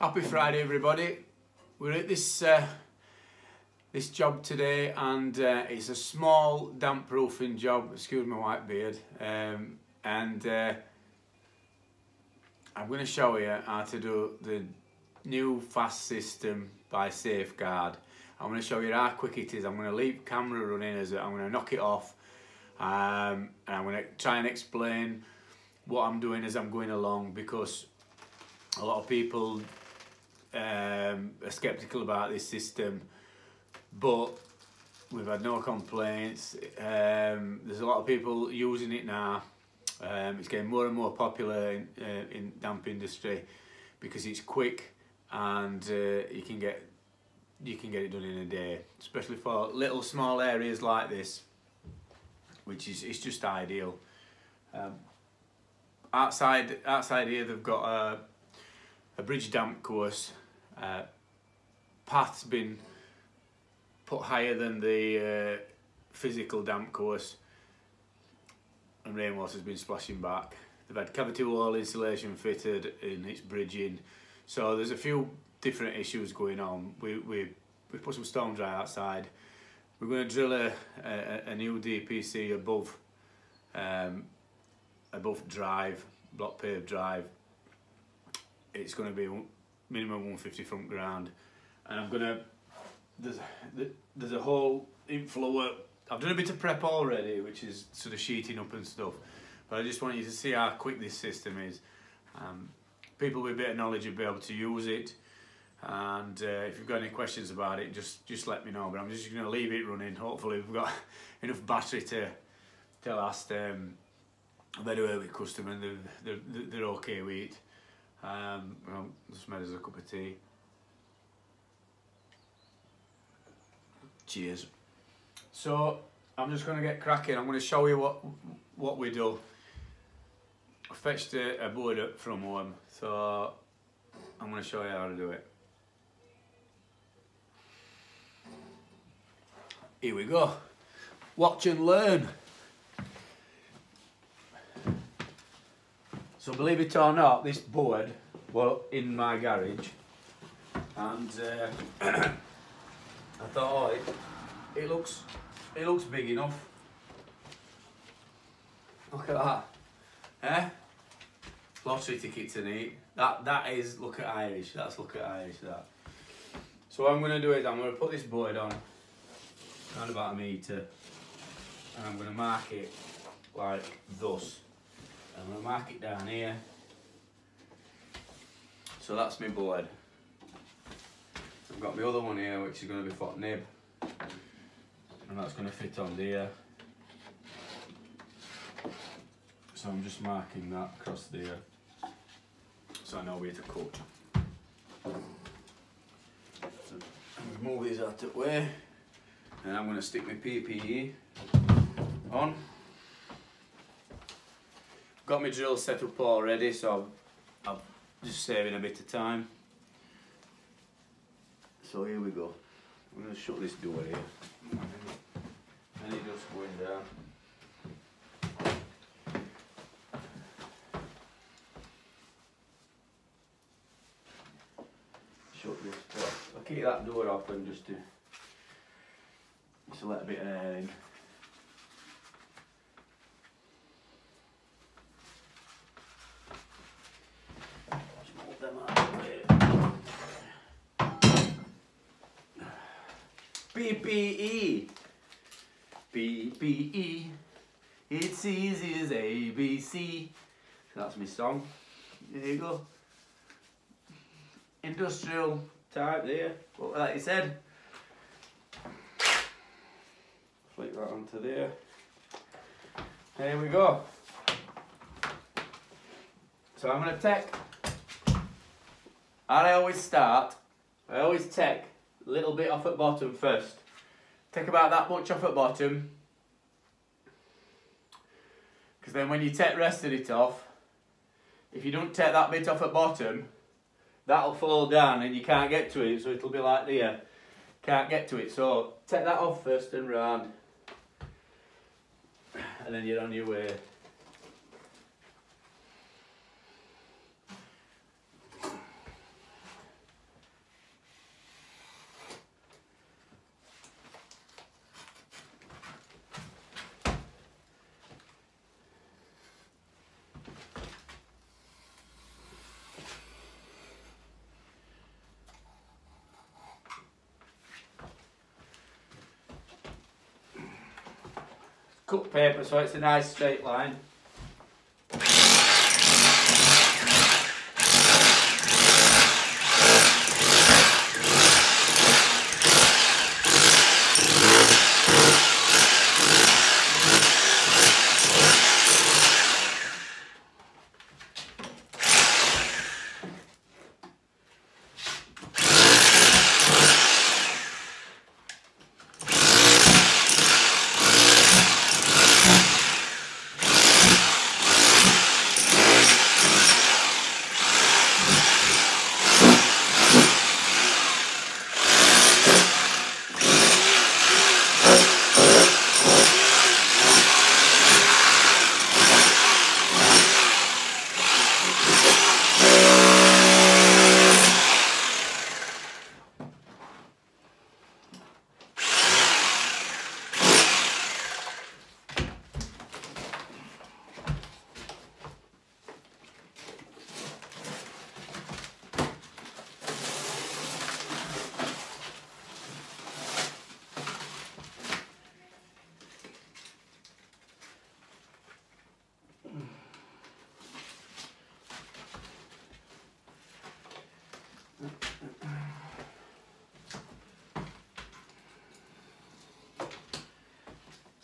Happy Friday, everybody. We're at this uh, this job today, and uh, it's a small damp proofing job. Excuse my white beard. Um, and uh, I'm going to show you how to do the new fast system by Safeguard. I'm going to show you how quick it is. I'm going to leave camera running as I'm going to knock it off, um, and I'm going to try and explain what I'm doing as I'm going along because a lot of people um, are skeptical about this system, but we've had no complaints. Um, there's a lot of people using it now. Um, it's getting more and more popular in, uh, in damp industry because it's quick and uh, you can get you can get it done in a day, especially for little small areas like this, which is it's just ideal. Um, outside outside here, they've got a a bridge damp course. uh, path's been put higher than the uh, physical damp course and rainwater's been splashing back. They've had cavity wall insulation fitted in it's bridging. So there's a few different issues going on. We, we, we put some storm dry outside. We're going to drill a, a, a new DPC above um, above drive, block paved drive. It's going to be minimum 150 front ground. And I'm to, there's, there's a whole inflow I've done a bit of prep already, which is sort of sheeting up and stuff. But I just want you to see how quick this system is. Um, people with a bit of knowledge will be able to use it. And uh, if you've got any questions about it, just just let me know. But I'm just to leave it running. Hopefully we've got enough battery to to last. Um, had a with customer and they're, they're, they're okay with it. Um, well, just made us a cup of tea. Cheers. So I'm just going to get cracking. I'm going to show you what what we do. I fetched a, a board up from home, so I'm going to show you how to do it. Here we go. Watch and learn. So believe it or not, this board was in my garage and uh, I thought, oh, it, it looks it looks big enough. Look at that. Eh? Lottery ticket to eat. That that is look at Irish. That's look at Irish that. So what I'm gonna do is I'm gonna put this board on around about a metre and I'm gonna mark it like thus. I'm gonna mark it down here. So that's my board. I've got my other one here which is gonna be for nib. And that's going to fit on there. So I'm just marking that across there. So I know where to cut. So move these out of the way. And I'm going to stick my PPE on got my drill set up already so I'm just saving a bit of time so here we go I'm going to shut this door here and it just going down. Shut this door. I'll keep that door open just to just to let a bit of air in. PPE. B, B, E. It's easy as A, B, C. So that's my song. There you go. Industrial type there. But like you said, flick that onto there. There we go. So I'm going to take, and I always start, I always a little bit off at bottom first. Take about that much off at bottom. Because then when you take rest of it off, if you don't take that bit off at bottom, that'll fall down and you can't get to it. So it'll be like there. Can't get to it. So take that off first and round. And then you're on your way. Cut paper so it's a nice straight line.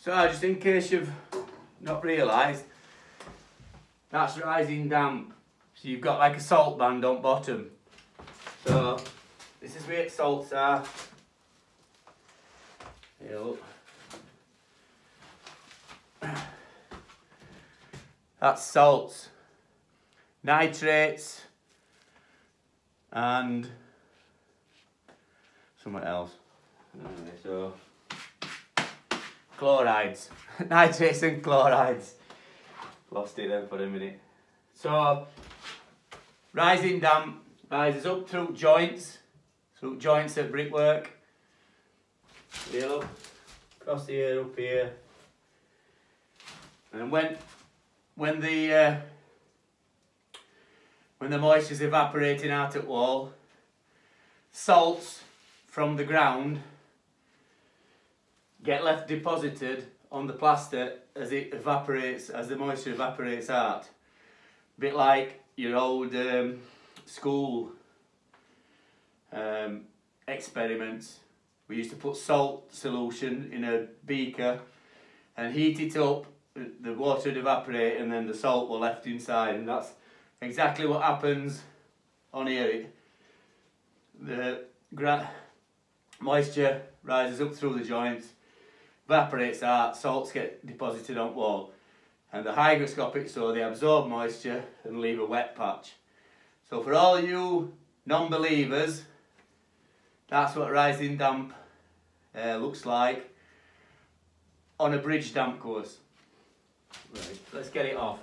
So just in case you've not realised, that's rising damp. So you've got like a salt band on bottom. So this is where salts are. Look. That's salts, nitrates, and somewhere else. Anyway, so chlorides, nitrates and chlorides. Lost it then for a minute. So rising damp rises up through joints, through joints of brickwork. Here look, across here, up here. And when when the uh, when the moisture's evaporating out at wall, salts from the ground get left deposited on the plaster as it evaporates, as the moisture evaporates out. A bit like your old um, school um, experiments. We used to put salt solution in a beaker and heat it up the water would evaporate and then the salt were left inside and that's exactly what happens on here. The moisture rises up through the joints, evaporates out, salts get deposited on wall and the hygroscopic so they absorb moisture and leave a wet patch. So for all you non-believers, that's what rising damp uh, looks like on a bridge damp course. Right, let's get it off.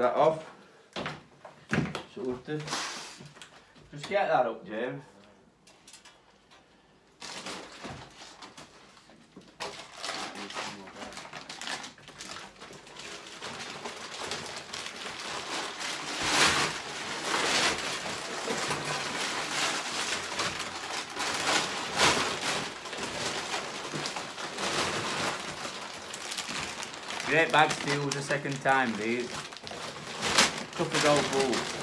That off. Should do. Just get that up, James. Great bag steals the second time, these. Tough as old bulls.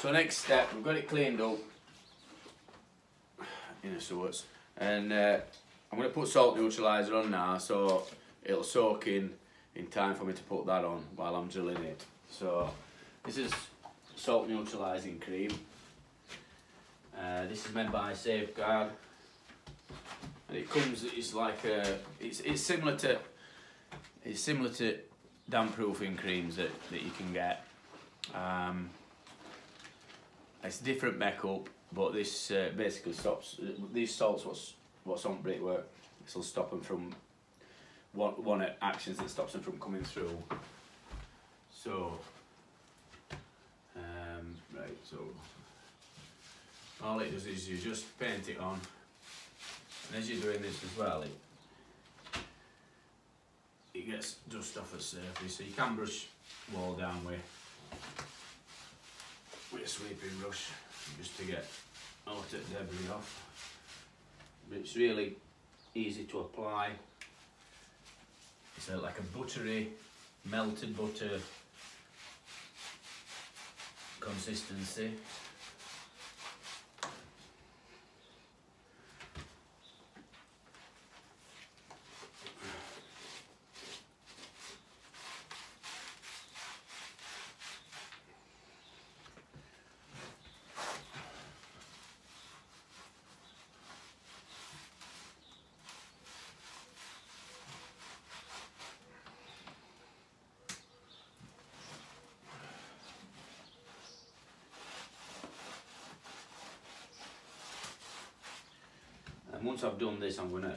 So next step, we've got it cleaned up in a sorts, and uh, I'm going to put salt neutraliser on now, so it'll soak in in time for me to put that on while I'm drilling it. So this is salt neutralising cream. Uh, this is made by Safeguard, and it comes. It's like a. It's it's similar to. It's similar to damp proofing creams that, that you can get. Um, it's a different makeup, but this uh, basically stops. These salts what's what's on brickwork. This will stop them from one one actions that stops them from coming through. So, um, right. So all it does is you just paint it on, and as you're doing this as well, it it gets dust off the surface. So you can brush wall down with with a sweeping brush just to get a lot of debris off. But it's really easy to apply. It's a, like a buttery, melted butter consistency. And once I've done this, I'm gonna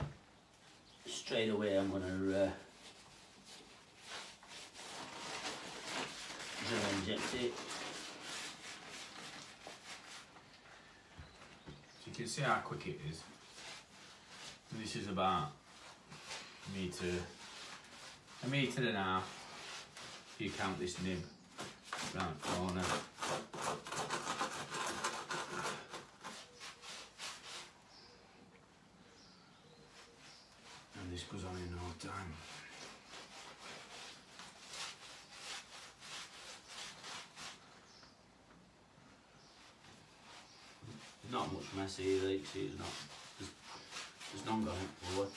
straight away. I'm gonna uh, drill inject it. So you can see how quick it is. This is about a metre, a metre and a half, if you count this nib round corner. And this goes on in no time. Not much mess either. You see, it's not. There's, there's none going forward.